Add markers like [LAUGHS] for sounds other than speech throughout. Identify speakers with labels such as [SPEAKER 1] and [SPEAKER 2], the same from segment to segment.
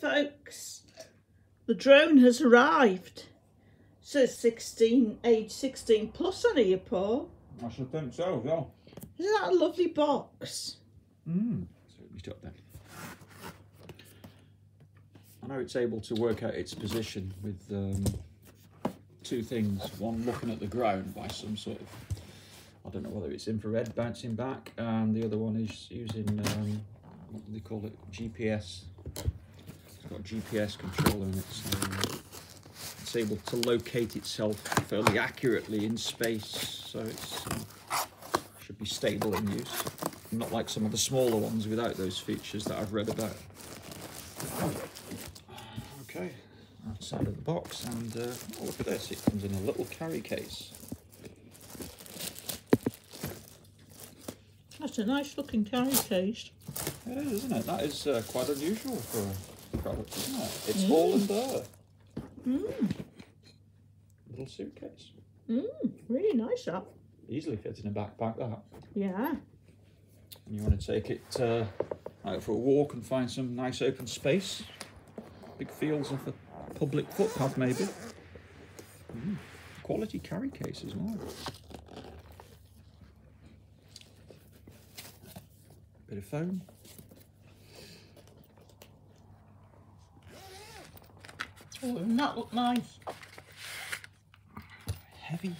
[SPEAKER 1] folks, the drone has arrived. Says 16, age 16 plus on here, Paul.
[SPEAKER 2] I should think so, yeah.
[SPEAKER 1] Isn't that a lovely box?
[SPEAKER 2] Mm. So meet up then. I know it's able to work out its position with um, two things. One looking at the ground by some sort of, I don't know whether it's infrared bouncing back, and the other one is using, um, what do they call it, GPS. Got a GPS controller in it, so uh, it's able to locate itself fairly accurately in space, so it um, should be stable in use. Not like some of the smaller ones without those features that I've read about. Okay, outside of the box, and uh, oh, look at this, it comes in a little carry case.
[SPEAKER 1] That's a nice looking carry case.
[SPEAKER 2] It is, isn't it? That is uh, quite unusual for isn't it? It's all in there.
[SPEAKER 1] Mm,
[SPEAKER 2] Little suitcase.
[SPEAKER 1] mm, really nice that.
[SPEAKER 2] Easily fit in a backpack, that.
[SPEAKER 1] Yeah.
[SPEAKER 2] And you want to take it uh, out for a walk and find some nice open space. Big fields off a public footpath, maybe. Mm, Quality carry case as well. Bit of foam.
[SPEAKER 1] Oh, doesn't that look nice?
[SPEAKER 2] Heavy,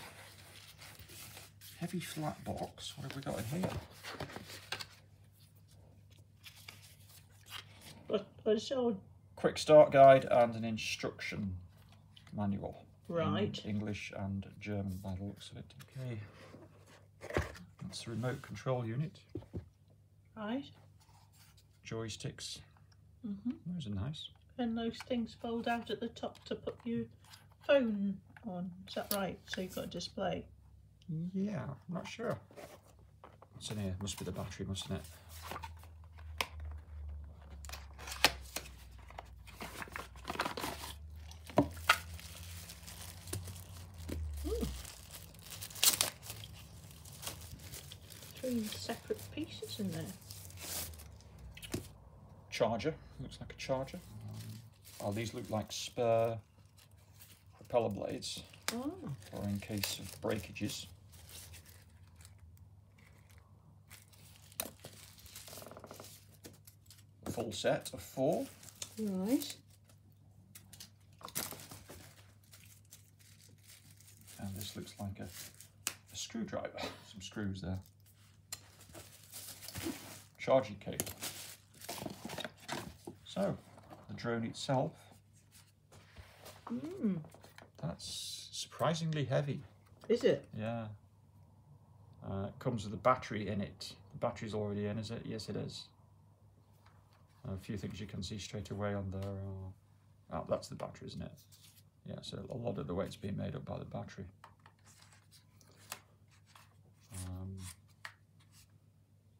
[SPEAKER 2] heavy flat box. What have we got in here?
[SPEAKER 1] But I showed.
[SPEAKER 2] Quick start guide and an instruction manual.
[SPEAKER 1] Right.
[SPEAKER 2] in English and German by the looks of it. Okay. That's the remote control unit.
[SPEAKER 1] Right.
[SPEAKER 2] Joysticks.
[SPEAKER 1] hmm
[SPEAKER 2] Those are nice.
[SPEAKER 1] And those things fold out at the top to put your phone on. Is that right? So you've got a display.
[SPEAKER 2] Yeah, I'm not sure. What's in here? Must be the battery, mustn't it?
[SPEAKER 1] Three separate pieces in there.
[SPEAKER 2] Charger. Looks like a charger. Oh, these look like spare propeller blades,
[SPEAKER 1] Oh.
[SPEAKER 2] or in case of breakages. Full set of four.
[SPEAKER 1] Right.
[SPEAKER 2] And this looks like a, a screwdriver. [LAUGHS] Some screws there. Charging cable. So, drone itself,
[SPEAKER 1] Mm.
[SPEAKER 2] that's surprisingly heavy.
[SPEAKER 1] Is it?
[SPEAKER 2] Yeah. Uh, it comes with a battery in it. The battery's already in, is it? Yes, it is. a few things you can see straight away on there are... Oh, that's the battery, isn't it? Yeah, so a lot of the weight's being made up by the battery. Um,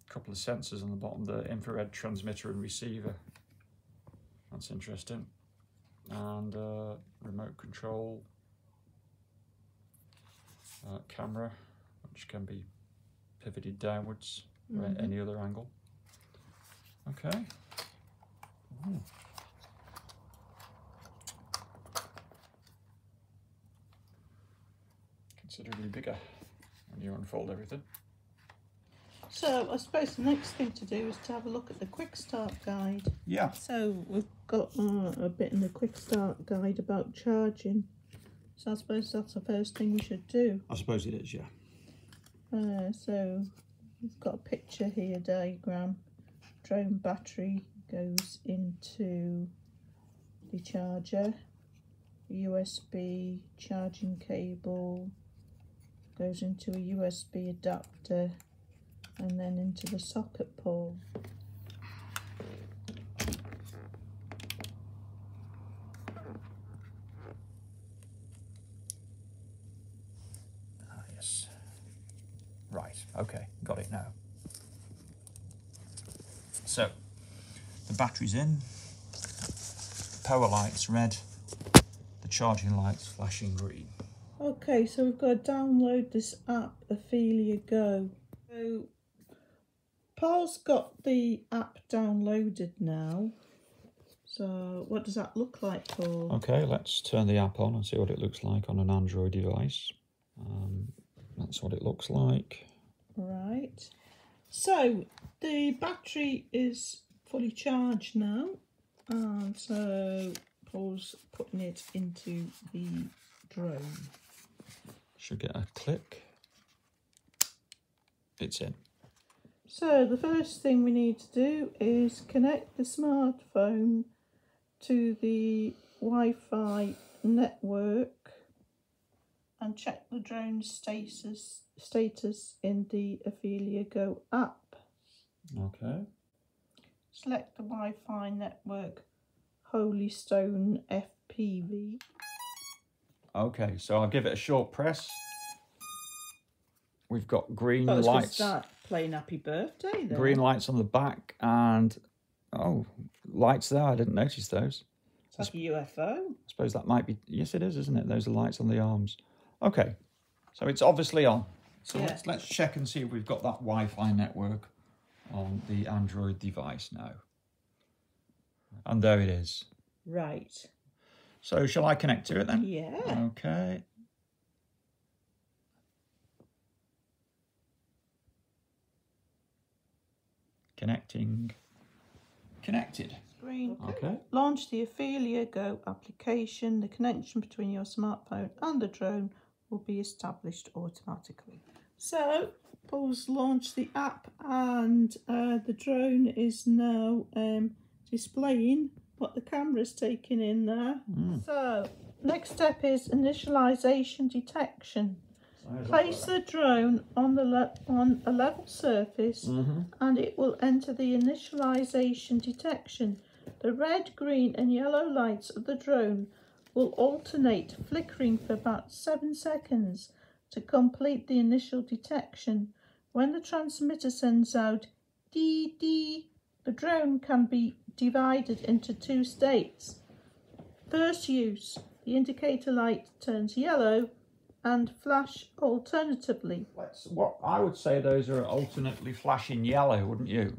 [SPEAKER 2] couple of sensors on the bottom, the infrared transmitter and receiver. That's interesting. And uh, remote control uh, camera, which can be pivoted downwards or at
[SPEAKER 1] Mhm.
[SPEAKER 2] any other angle. Okay. Ooh. Considerably bigger when you unfold everything.
[SPEAKER 1] So I suppose the next thing to do is to have a look at the quick start guide.
[SPEAKER 2] Yeah.
[SPEAKER 1] So we've got uh, a bit in the quick start guide about charging. So I suppose that's the first thing we should do.
[SPEAKER 2] I suppose it is, yeah.
[SPEAKER 1] Uh, so we've got a picture here, diagram. Drone battery goes into the charger. USB charging cable goes into a USB adapter and then into the socket pole.
[SPEAKER 2] Ah, yes. Right, okay, got it now. So, the battery's in, power lights red, the charging lights flashing green.
[SPEAKER 1] Okay, so we've got to download this app, Ophelia Go. So, Paul's got the app downloaded now. So what does that look like, Paul?
[SPEAKER 2] Okay, let's turn the app on and see what it looks like on an Android device. Um, that's what it looks like.
[SPEAKER 1] Right. So the battery is fully charged now. And so Paul's putting it into the drone.
[SPEAKER 2] Should get a click. It's in.
[SPEAKER 1] So the first thing we need to do is connect the smartphone to the Wi-Fi network and check the drone status status in the Ophelia Go app.
[SPEAKER 2] Okay.
[SPEAKER 1] Select the Wi-Fi network Holy Stone FPV.
[SPEAKER 2] Okay, so I'll give it a short press. We've got green
[SPEAKER 1] Oh,
[SPEAKER 2] lights.
[SPEAKER 1] start playing Happy Birthday then.
[SPEAKER 2] Green lights on the back and oh, lights there. I didn't notice those.
[SPEAKER 1] It's like a UFO.
[SPEAKER 2] I suppose that might be. Yes, it is, isn't it? Those are lights on the arms. Okay, so it's obviously on. So
[SPEAKER 1] Yeah.
[SPEAKER 2] let's let's check and see if we've got that Wi-Fi network on the Android device now. And there it is.
[SPEAKER 1] Right.
[SPEAKER 2] So shall I connect to it then?
[SPEAKER 1] Yeah.
[SPEAKER 2] Okay. Connecting. Connected.
[SPEAKER 1] Green.
[SPEAKER 2] Okay.
[SPEAKER 1] Launch the Ophelia Go application. The connection between your smartphone and the drone will be established automatically. So, Paul's launched the app and uh, the drone is now um, displaying what the camera's taking in there. So, next step is initialization detection. Place the drone on the on a level surface
[SPEAKER 2] Mm-hmm.
[SPEAKER 1] and it will enter the initialization detection. The red, green and yellow lights of the drone will alternate flickering for about 7 seconds to complete the initial detection. When the transmitter sends out dee dee, the drone can be divided into two states. First use, the indicator light turns yellow and flash alternatively.
[SPEAKER 2] Let's, what I would say those are alternately flashing yellow, wouldn't you?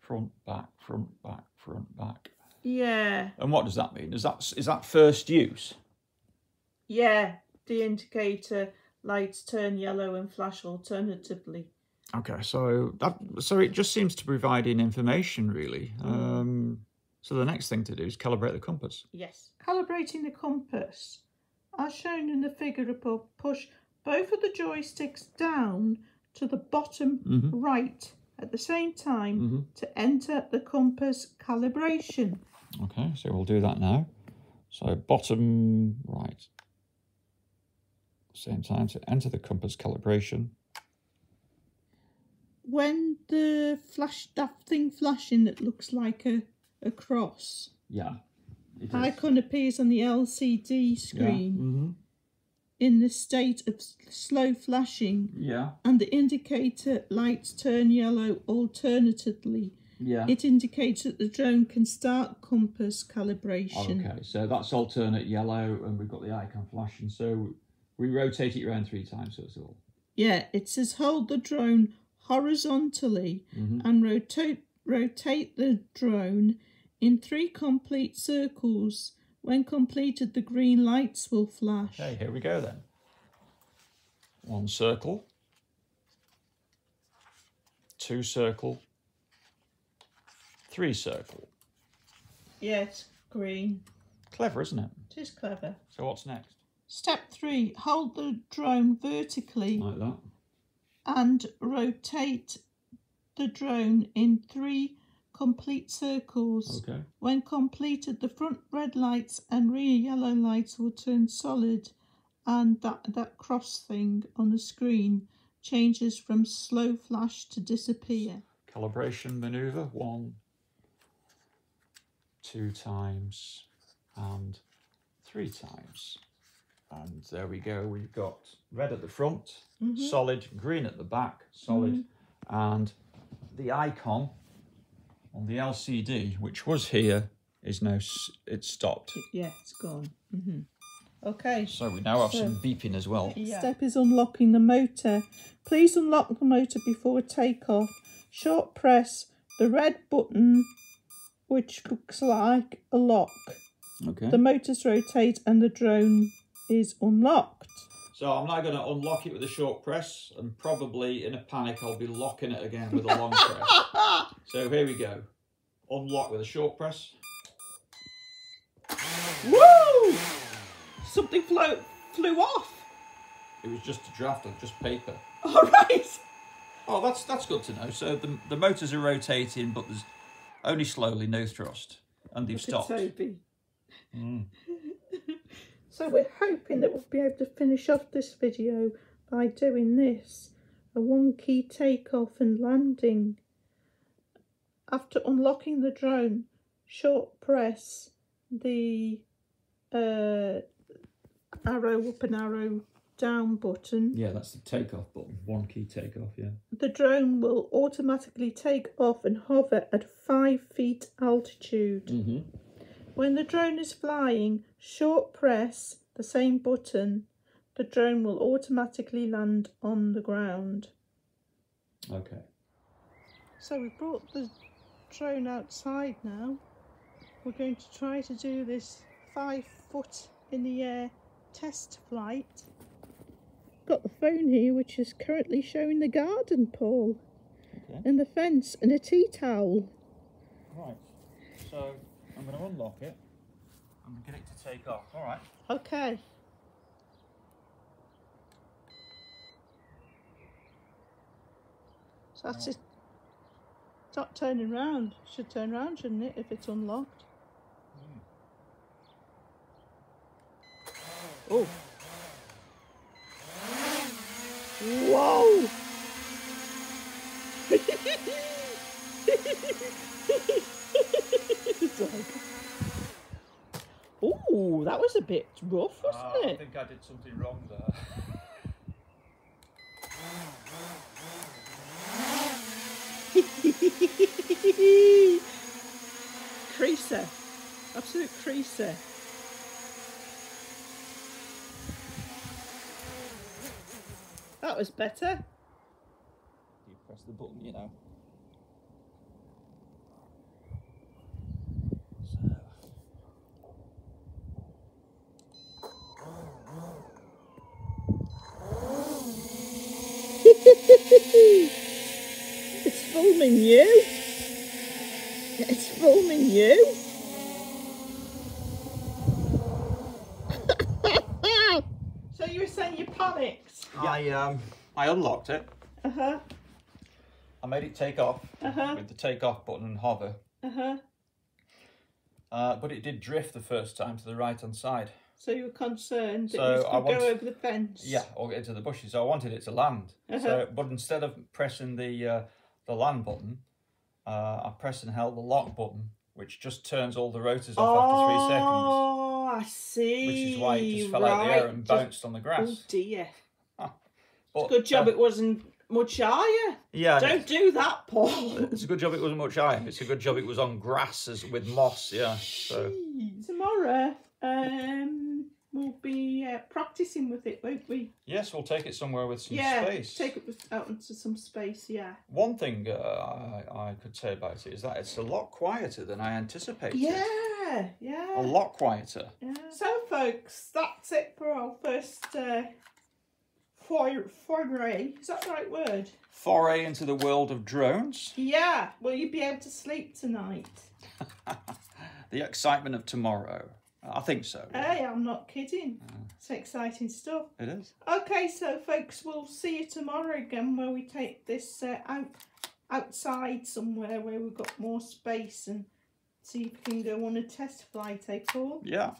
[SPEAKER 2] Front, back, front, back, front, back.
[SPEAKER 1] Yeah,
[SPEAKER 2] And what does that mean? Is that is that first use?
[SPEAKER 1] yeah, the indicator lights turn yellow and flash alternatively.
[SPEAKER 2] Okay, so that so it just seems to provide providing information really. Um, so the next thing to do is calibrate the compass.
[SPEAKER 1] Yes. Calibrating the compass. As shown in the figure above, push both of the joysticks down to the bottom
[SPEAKER 2] Mhm.
[SPEAKER 1] right at the same time
[SPEAKER 2] Mhm.
[SPEAKER 1] to enter the compass calibration.
[SPEAKER 2] Okay, so we'll do that now. So bottom right. Same time to enter the compass calibration.
[SPEAKER 1] When the flash, that thing flashing that looks like a, a cross
[SPEAKER 2] Yeah.
[SPEAKER 1] Icon appears on the LCD screen
[SPEAKER 2] hmm
[SPEAKER 1] in the state of slow flashing
[SPEAKER 2] Yeah.
[SPEAKER 1] and the indicator lights turn yellow alternately.
[SPEAKER 2] Yeah.
[SPEAKER 1] It indicates that the drone can start compass calibration.
[SPEAKER 2] Okay, so that's alternate yellow, and we've got the icon flashing. So we rotate it around three times, so it's all.
[SPEAKER 1] Yeah, it says hold the drone horizontally
[SPEAKER 2] Mhm.
[SPEAKER 1] and rotate rotate the drone in three complete circles. When completed, the green lights will flash.
[SPEAKER 2] Okay, here we go then. One circle, two circle, three circle.
[SPEAKER 1] Yes, green.
[SPEAKER 2] Clever, isn't it?
[SPEAKER 1] It is clever.
[SPEAKER 2] So what's next?
[SPEAKER 1] Step three: hold the drone vertically
[SPEAKER 2] Like that.
[SPEAKER 1] and rotate the drone in three complete circles.
[SPEAKER 2] Okay.
[SPEAKER 1] When completed, the front red lights and rear yellow lights will turn solid, and that, that cross thing on the screen changes from slow flash to disappear.
[SPEAKER 2] Calibration maneuver. One, two times, and three times. And there we go. We've got red at the front, mm-hmm. solid, green at the back, solid, mm-hmm. and the icon on the LCD, which was here, is now s- it's stopped.
[SPEAKER 1] Yeah, it's gone. hmm Okay.
[SPEAKER 2] So we now have
[SPEAKER 1] So-
[SPEAKER 2] some beeping as well.
[SPEAKER 1] Step is unlocking the motor. Please unlock the motor before takeoff. Short press the red button which looks like a lock.
[SPEAKER 2] Okay.
[SPEAKER 1] The motors rotate and the drone is unlocked.
[SPEAKER 2] So I'm now going to unlock it with a short press and probably in a panic I'll be locking it again with a long press. [LAUGHS] So here we go. Unlock with a short press.
[SPEAKER 1] Woo! Something flew, flew off.
[SPEAKER 2] It was just a draft of just paper. [LAUGHS]
[SPEAKER 1] All right.
[SPEAKER 2] Oh, that's that's good to know. So the, the motors are rotating, but there's only slowly, no thrust. And they've stopped.
[SPEAKER 1] Toby.
[SPEAKER 2] Mm.
[SPEAKER 1] So we're hoping that we'll be able to finish off this video by doing this. A one key takeoff and landing. After unlocking the drone, short press the uh, arrow up and arrow down button.
[SPEAKER 2] Yeah, that's the takeoff button. One key takeoff, yeah.
[SPEAKER 1] The drone will automatically take off and hover at 5 feet altitude.
[SPEAKER 2] Mm-hmm.
[SPEAKER 1] When the drone is flying, short press the same button, the drone will automatically land on the ground.
[SPEAKER 2] Okay.
[SPEAKER 1] So we've brought the drone outside now. We're going to try to do this five foot in the air test flight. Got the phone here which is currently showing the garden, Paul,
[SPEAKER 2] Okay.
[SPEAKER 1] and the fence and a tea towel.
[SPEAKER 2] Right. So I'm going to unlock it and get it to take off. All right.
[SPEAKER 1] Okay. So that's it. It's not turning round. Should turn round, shouldn't it, if it's unlocked? Oh. Whoa! It's like- Ooh, that was a bit rough, wasn't
[SPEAKER 2] Ah, I think I did something wrong there. [LAUGHS]
[SPEAKER 1] creaser. Absolute creaser. That was better.
[SPEAKER 2] You press the button, you know. So.
[SPEAKER 1] It's filming you. It's filming you. [LAUGHS] so you were saying you panicked?
[SPEAKER 2] I um I unlocked it.
[SPEAKER 1] Uh huh.
[SPEAKER 2] I made it take off
[SPEAKER 1] Uh huh.
[SPEAKER 2] with the take off button and hover.
[SPEAKER 1] Uh huh.
[SPEAKER 2] Uh, but it did drift the first time to the right hand side.
[SPEAKER 1] So you were concerned that
[SPEAKER 2] So
[SPEAKER 1] it was
[SPEAKER 2] I want-
[SPEAKER 1] go over the fence?
[SPEAKER 2] Yeah, or get into the bushes. So I wanted it to land.
[SPEAKER 1] Uh-huh.
[SPEAKER 2] So, but instead of pressing the uh, the land button, uh, I pressed and held the lock button, which just turns all the rotors off after three seconds.
[SPEAKER 1] Oh, I see.
[SPEAKER 2] Which is why it just fell out the air and
[SPEAKER 1] Just-
[SPEAKER 2] bounced on the grass.
[SPEAKER 1] Oh dear. [LAUGHS]
[SPEAKER 2] But,
[SPEAKER 1] Good job
[SPEAKER 2] uh,
[SPEAKER 1] it wasn't much higher.
[SPEAKER 2] yeah,
[SPEAKER 1] Don't do that, Paul.
[SPEAKER 2] it's a good job it wasn't much higher. It's a good job it was on grass as, with moss. Yeah. So
[SPEAKER 1] Tomorrow, um, we'll be uh, practicing with it, won't we?
[SPEAKER 2] yes, we'll take it somewhere with some
[SPEAKER 1] yeah,
[SPEAKER 2] space.
[SPEAKER 1] take it with- out into some space. Yeah.
[SPEAKER 2] One thing uh, I, I could say about it is that it's a lot quieter than I anticipated.
[SPEAKER 1] Yeah, yeah.
[SPEAKER 2] A lot quieter.
[SPEAKER 1] Yeah. So, folks, that's it for our first uh, foray. foray. Is that the right word?
[SPEAKER 2] Foray into the world of drones.
[SPEAKER 1] Yeah. Will you be able to sleep tonight? [LAUGHS]
[SPEAKER 2] The excitement of tomorrow. I think so.
[SPEAKER 1] Hey, I'm not kidding. It's exciting stuff.
[SPEAKER 2] It is.
[SPEAKER 1] Okay, so folks, we'll see you tomorrow again where we take this uh, out outside somewhere where we've got more space and see if we can go on a test flight, eh, Paul?
[SPEAKER 2] Yeah.